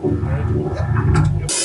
Eu...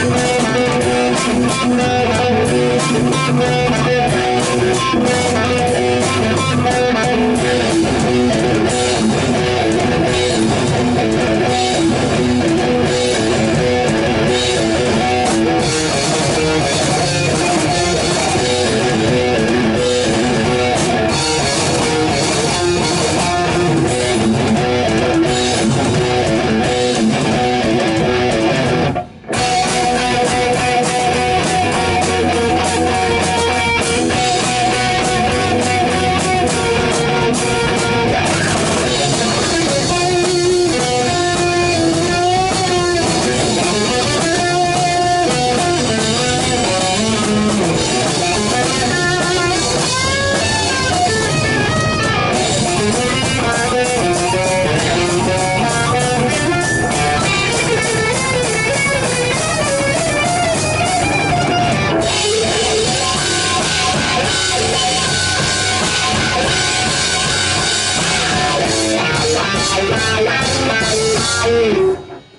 Thank you.